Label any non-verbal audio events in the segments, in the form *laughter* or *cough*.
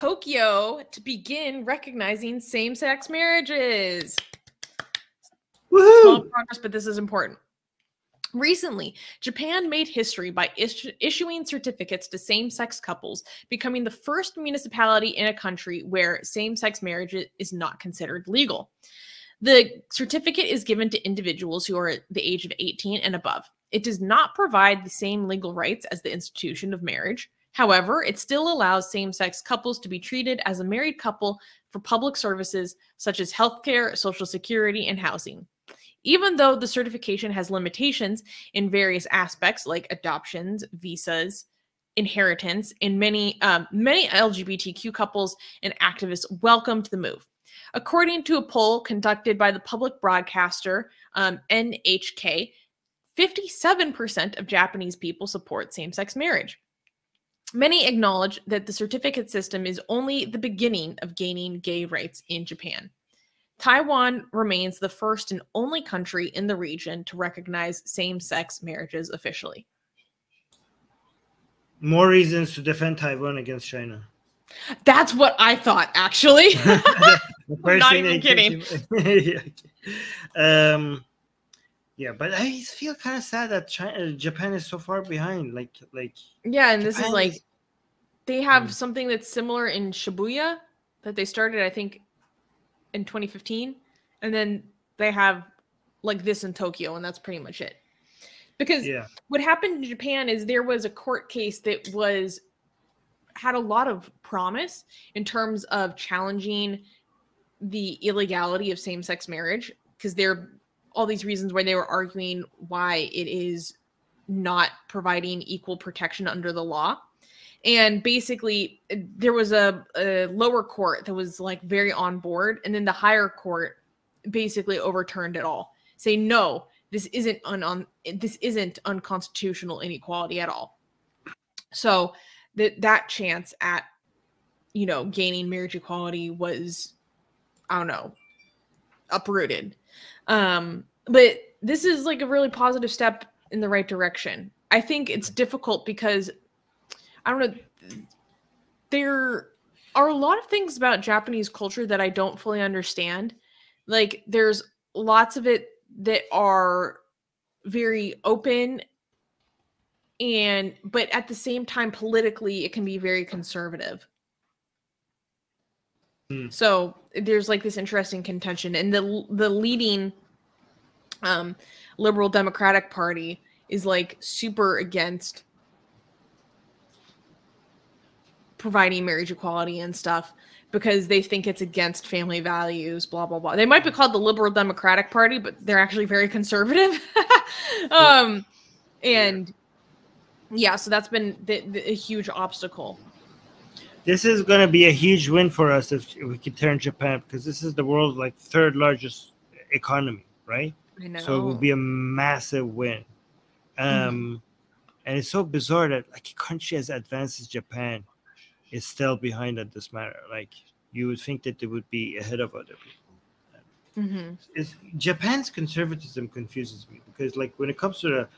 Tokyo to begin recognizing same-sex marriages. Woohoo! Small progress, but this is important. Recently, Japan made history by issu- issuing certificates to same sex couples, becoming the first municipality in a country where same sex marriage is not considered legal. The certificate is given to individuals who are the age of 18 and above. It does not provide the same legal rights as the institution of marriage. However, it still allows same sex couples to be treated as a married couple for public services such as healthcare, social security, and housing. Even though the certification has limitations in various aspects like adoptions, visas, inheritance, and many um, many LGBTQ couples and activists welcomed the move. According to a poll conducted by the public broadcaster um, NHK, 57% of Japanese people support same-sex marriage. Many acknowledge that the certificate system is only the beginning of gaining gay rights in Japan. Taiwan remains the first and only country in the region to recognize same sex marriages officially. More reasons to defend Taiwan against China. That's what I thought, actually. *laughs* *laughs* Not even to- *laughs* Yeah, um, yeah, but I feel kind of sad that China, Japan is so far behind. Like, like yeah, and this is like is- they have Hmm. something that's similar in Shibuya that they started, I think, in 2015, and then they have like this in Tokyo, and that's pretty much it. Because yeah, what happened in Japan is there was a court case that was had a lot of promise in terms of challenging the illegality of same-sex marriage because there all these reasons why they were arguing why it is not providing equal protection under the law. And basically there was a, a lower court that was like very on board and then the higher court basically overturned it all say no this isn't un, un this isn't unconstitutional inequality at all. So that that chance at you know gaining marriage equality was i don't know uprooted. Um but this is like a really positive step in the right direction. I think it's difficult because i don't know there are a lot of things about japanese culture that i don't fully understand. Like there's lots of it that are very open and but at the same time politically it can be very conservative Hmm. so there's like this interesting contention and the the leading um liberal democratic party is like super against providing marriage equality and stuff because they think it's against family values blah blah blah. They might be called the liberal democratic party but they're actually very conservative. *laughs* Um and yeah so that's been the, the, a huge obstacle this is going to be a huge win for us if, if we can turn Japan because this is the world's like third largest economy, right? i know So it would be a massive win. Um, and it's so bizarre that like a country as advanced as Japan is still behind at this matter. Like you would think that they would be ahead of other people. Mhm. It's, Japan's conservatism confuses me because like when it comes to the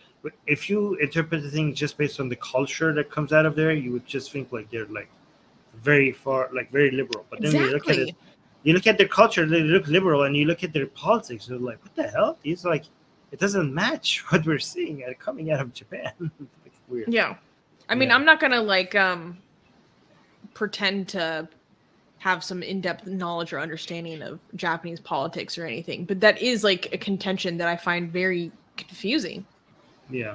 if you interpret the thing just based on the culture that comes out of there, you would just think like they're like very far like very liberal. But then you look at it you look at their culture, they look liberal, and you look at their politics, they're like, what the hell? It's like it doesn't match *laughs* what we're seeing coming out of Japan. *laughs* it's weird. Yeah. I mean, Yeah. I'm not gonna like um pretend to have some in-depth knowledge or understanding of Japanese politics or anything, but that is like a contention that I find very confusing. Yeah.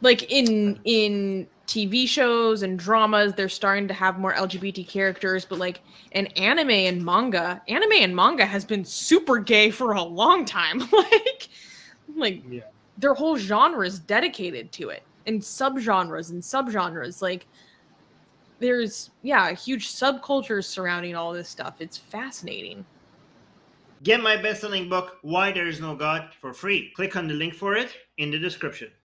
Like in in TV shows and dramas, they're starting to have more LGBT characters, but like in anime and manga, anime and manga has been super gay for a long time. *laughs* like like Yeah. their whole genre is dedicated to it and subgenres and subgenres like there's yeah huge subcultures surrounding all this stuff it's fascinating Get my best selling book, Why There Is No God, for free. Click on the link for it in the description.